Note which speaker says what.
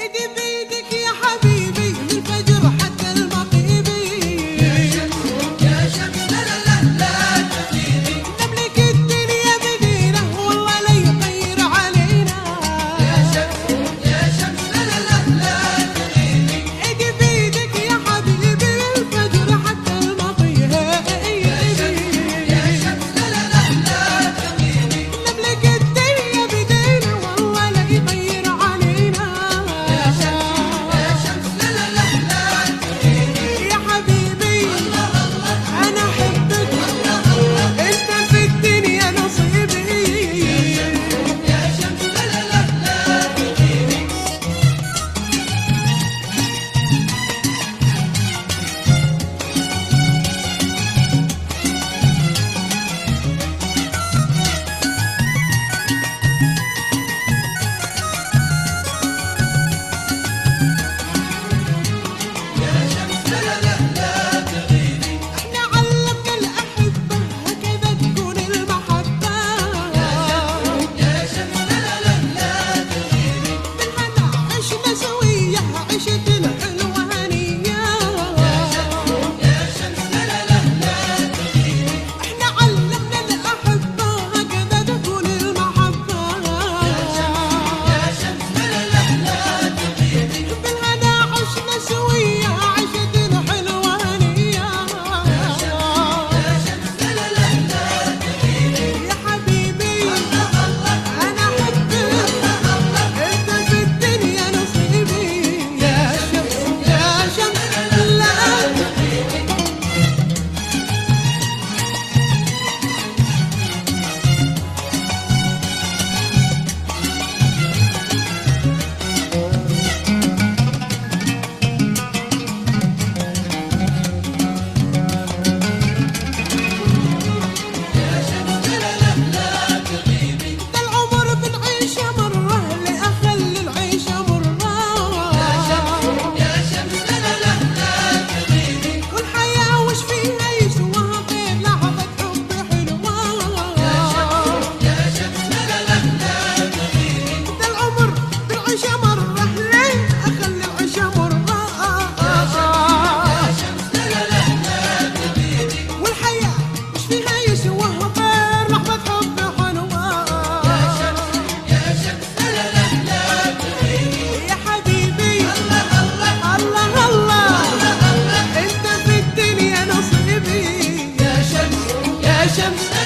Speaker 1: Edip Simpson.